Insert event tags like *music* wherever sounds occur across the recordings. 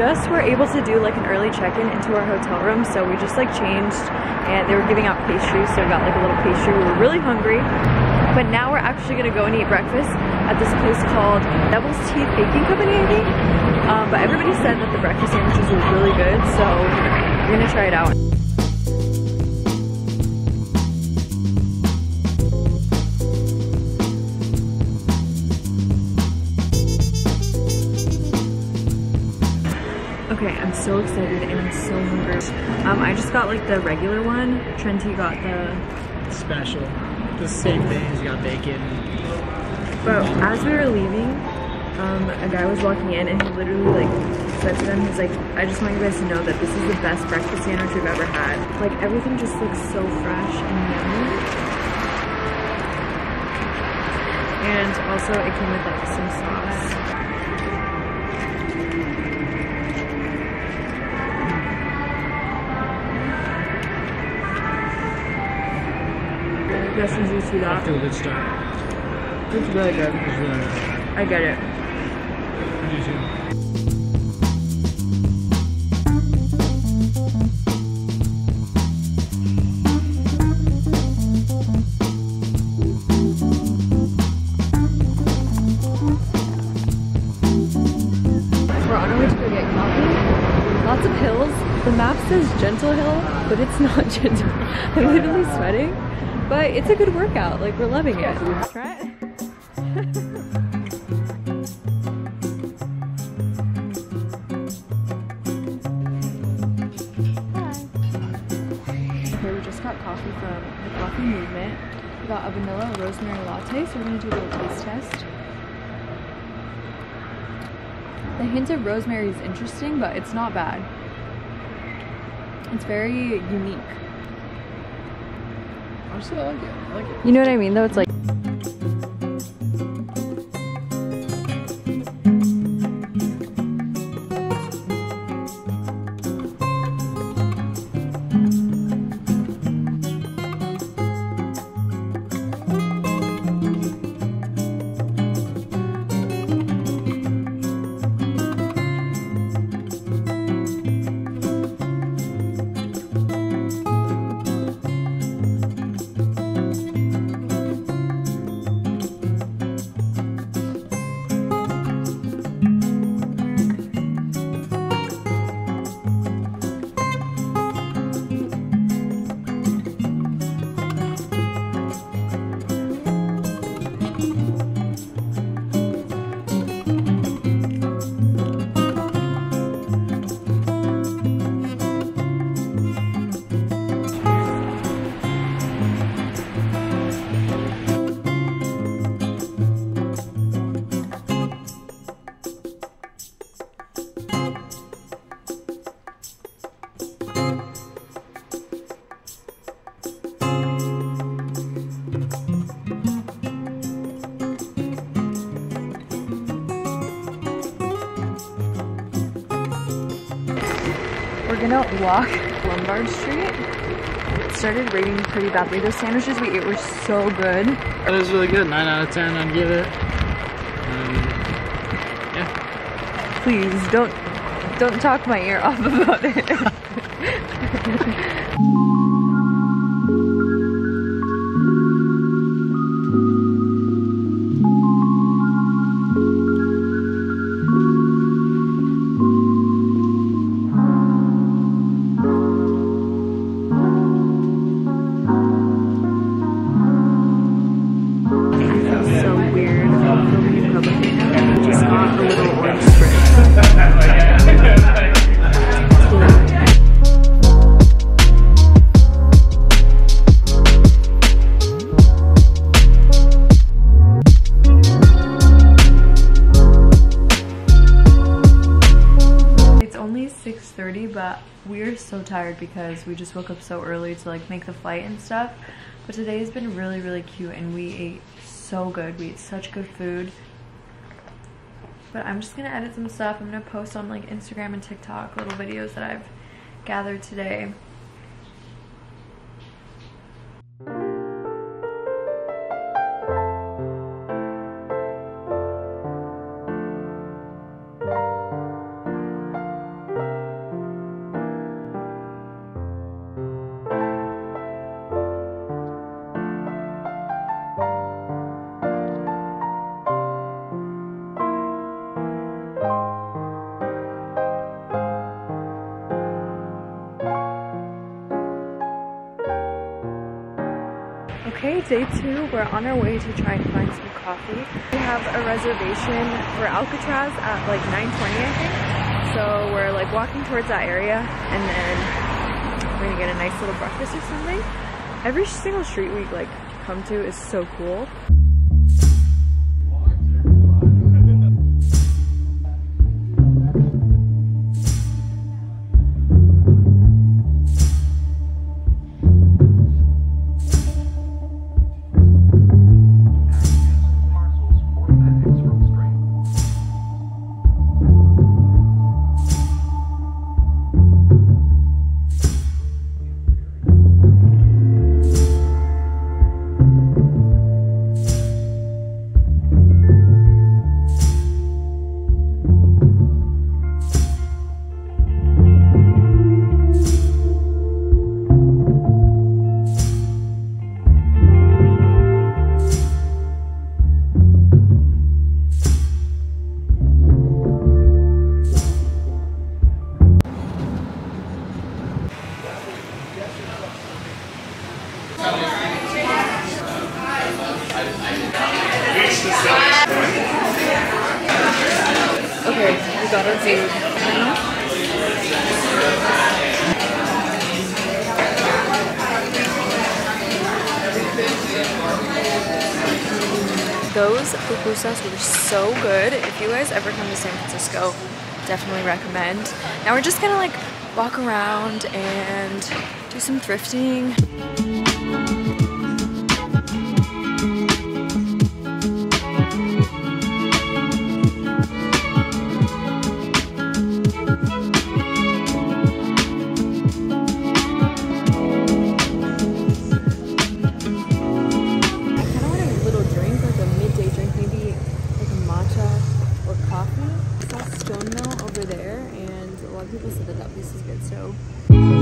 just were able to do like an early check-in into our hotel room, so we just like changed and they were giving out pastries, so we got like a little pastry. We were really hungry, but now we're actually gonna go and eat breakfast at this place called Devil's Teeth Baking Company, I think. Um, but everybody said that the breakfast sandwiches were really good, so we're gonna try it out. I'm so excited and I'm so hungry. Um, I just got like the regular one. Trenty got the Special. The same thing. You got bacon. But as we were leaving, um, a guy was walking in and he literally like said to them, he's like, I just want you guys to know that this is the best breakfast sandwich we've ever had. Like everything just looks so fresh and yummy. And also it came with like some sauce. Lessons you see that. to a good start. It's really good. It's really, really good. I get it. I do too. We're on our way to go get coffee. Lots of hills. The map says gentle hill, but it's not *laughs* gentle. I'm literally sweating. But it's a good workout. Like we're loving it. Right? *laughs* Okay, we just got coffee from the Coffee Movement. We got a vanilla rosemary latte, so we're gonna do a little taste test. The hint of rosemary is interesting, but it's not bad. It's very unique. I like it. I like it. You know what I mean, though? It's like. Gonna walk Lombard Street. It started raining pretty badly. Those sandwiches we ate were so good. It was really good. 9 out of 10, I'd give it. Um, yeah. Please don't don't talk my ear off *laughs* about it. *laughs* so tired because we just woke up so early to like make the flight and stuff. But today has been really, really cute and we ate so good. We ate such good food. But I'm just gonna edit some stuff. I'm gonna post on like Instagram and TikTok little videos that I've gathered today. Day two. We're on our way to try and find some coffee. We have a reservation for Alcatraz at like 9.20 I think. So we're like walking towards that area and then we're gonna get a nice little breakfast or something. Every single street we like come to is so cool. Those pupusas were so good. If you guys ever come to San Francisco, definitely recommend. Now we're just gonna like walk around and do some thrifting. That that place is good. So.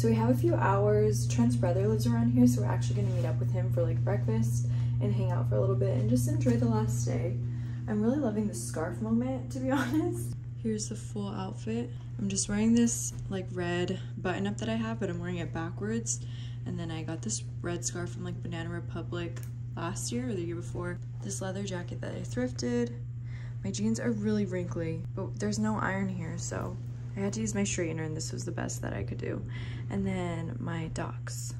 So we have a few hours. Trent's brother lives around here, so we're actually gonna meet up with him for like breakfast and hang out for a little bit and just enjoy the last day. I'm really loving the scarf moment, to be *laughs* honest. Here's the full outfit. I'm just wearing this like red button up that I have, but I'm wearing it backwards. And then I got this red scarf from like Banana Republic last year or the year before. This leather jacket that I thrifted. My jeans are really wrinkly, but there's no iron here, so I had to use my straightener and this was the best that I could do. And then my docs.